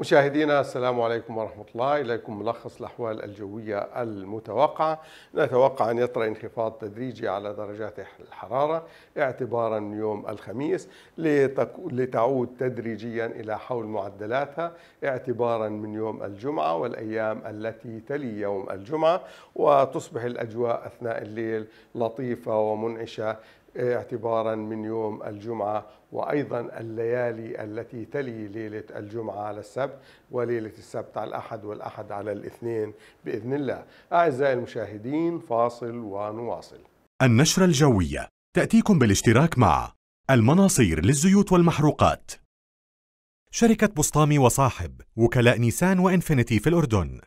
مشاهدينا السلام عليكم ورحمة الله. إليكم ملخص الأحوال الجوية المتوقعة نتوقع أن يطرأ انخفاض تدريجي على درجات الحرارة اعتبارا يوم الخميس لتعود تدريجيا إلى حول معدلاتها اعتبارا من يوم الجمعة والأيام التي تلي يوم الجمعة وتصبح الأجواء أثناء الليل لطيفة ومنعشة اعتبارا من يوم الجمعة وأيضا الليالي التي تلي ليلة الجمعة على السبت وليلة السبت على الأحد والأحد على الاثنين بإذن الله. أعزائي المشاهدين فاصل ونواصل. النشرة الجوية. تأتيكم بالاشتراك مع المناصير للزيوت والمحروقات. شركة بسطامي وصاحب وكلاء نيسان وإنفينيتي في الأردن.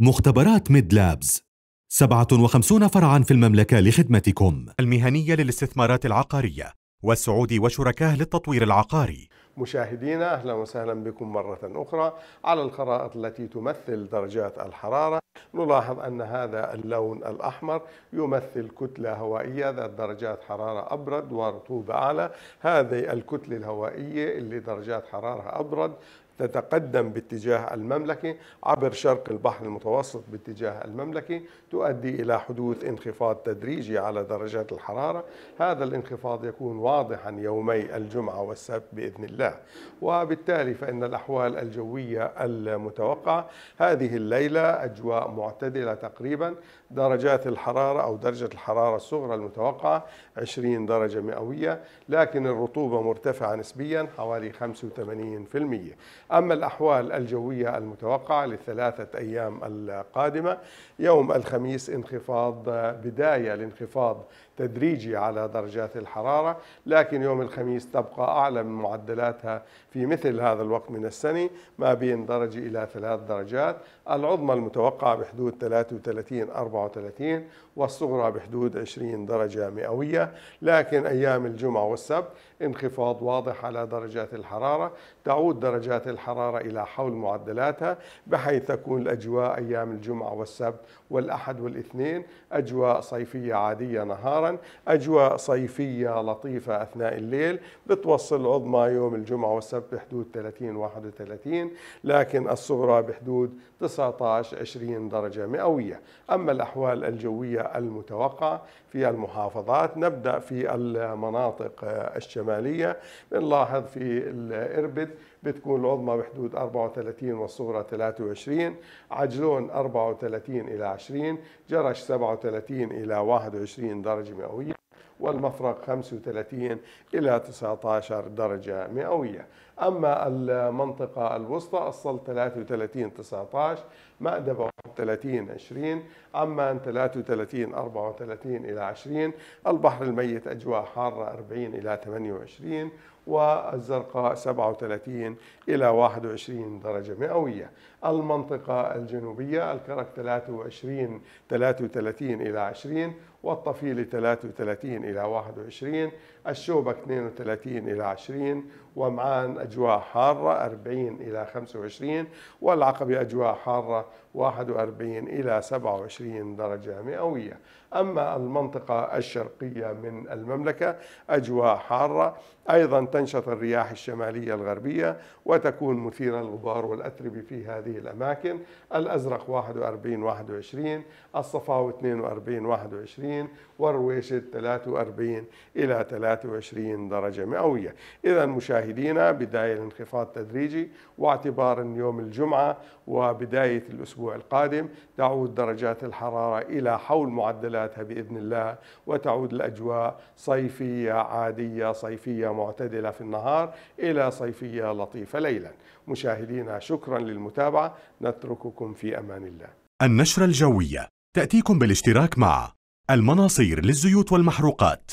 مختبرات ميد لابز. 57 فرعا في المملكة لخدمتكم. المهنية للاستثمارات العقارية والسعودي وشركاه للتطوير العقاري. مشاهدينا أهلا وسهلا بكم مرة أخرى على الخرائط التي تمثل درجات الحرارة. نلاحظ أن هذا اللون الأحمر يمثل كتلة هوائية ذات درجات حرارة أبرد ورطوبة أعلى. هذه الكتلة الهوائية اللي درجات حرارة أبرد تتقدم باتجاه المملكة عبر شرق البحر المتوسط باتجاه المملكة تؤدي إلى حدوث انخفاض تدريجي على درجات الحرارة. هذا الانخفاض يكون واضحا يومي الجمعة والسبت بإذن الله. وبالتالي فإن الأحوال الجوية المتوقعة هذه الليلة أجواء معتدلة تقريبا. درجات الحرارة أو درجة الحرارة الصغرى المتوقعة 20 درجة مئوية لكن الرطوبة مرتفعة نسبيا حوالي 85% أما الأحوال الجوية المتوقعة للثلاثة أيام القادمة يوم الخميس انخفاض بداية لانخفاض تدريجي على درجات الحرارة لكن يوم الخميس تبقى أعلى من معدلاتها في مثل هذا الوقت من السنة ما بين درجة إلى ثلاث درجات. العظمى المتوقعة بحدود 33 34 والصغرى بحدود 20 درجة مئوية. لكن أيام الجمعة والسبت انخفاض واضح على درجات الحرارة. تعود درجات الحرارة إلى حول معدلاتها بحيث تكون الأجواء أيام الجمعة والسبت والأحد والإثنين أجواء صيفية عادية نهارا أجواء صيفية لطيفة أثناء الليل بتوصل عظمى يوم الجمعة والسبت بحدود 30 31 لكن الصغرى بحدود 19 20 درجة مئوية. أما الأحوال الجوية المتوقعة في المحافظات نبدأ في المناطق الشمالية. بنلاحظ في الإربد بتكون العظمى بحدود 34 والصغرى 23 عجلون 34 إلى 20 جرش 37 إلى 21 درجة مئوية والمفرق 35 إلى 19 درجة مئوية. أما المنطقة الوسطى الصل 33 19 مأدبة 31 20 عمان 33 34 إلى 20 البحر الميت أجواء حارة 40 إلى 28 والزرقاء 37 إلى 21 درجة مئوية. المنطقة الجنوبية الكرك 23 33 إلى 20 والطفيلة 33 إلى 21 الشوبك 32 إلى 20 ومعان أجواء حارة 40 إلى 25 والعقبة أجواء حارة 41 إلى 27 درجة مئوية. أما المنطقة الشرقية من المملكة أجواء حارة أيضا تنشط الرياح الشمالية الغربية وتكون مثيرة للغبار والأتربة في هذه الأماكن. الأزرق 41 21 الصفاوي 42 21 والرويشد 43 إلى 23 درجة مئوية. إذا مشاهدينا بداية الانخفاض تدريجي واعتبارا يوم الجمعة وبداية الأسبوع القادم تعود درجات الحرارة إلى حول معدلاتها بإذن الله وتعود الأجواء صيفية عادية صيفية معتدلة في النهار إلى صيفية لطيفة ليلا. مشاهدينا شكرا للمتابعة. نترككم في أمان الله. النشرة الجوية. تأتيكم بالاشتراك مع المناصير للزيوت والمحروقات.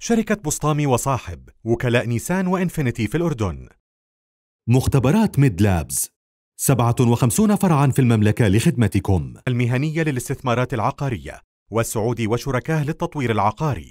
شركة بسطامي وصاحب وكلاء نيسان وإنفينيتي في الأردن. مختبرات ميد لابز. 57 فرعا في المملكة لخدمتكم. المهنية للاستثمارات العقارية والسعودي وشركاه للتطوير العقاري.